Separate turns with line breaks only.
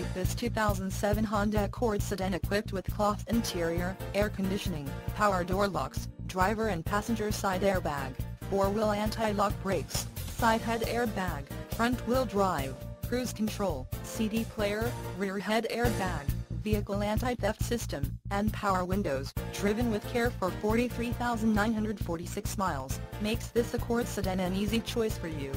like this 2007 Honda Accord sedan equipped with cloth interior, air conditioning, power door locks, driver and passenger side airbag, four-wheel anti-lock brakes, side head airbag, front-wheel drive, cruise control, CD player, rear head airbag, vehicle anti-theft system, and power windows, driven with care for 43,946 miles, makes this Accord sedan an easy choice for you.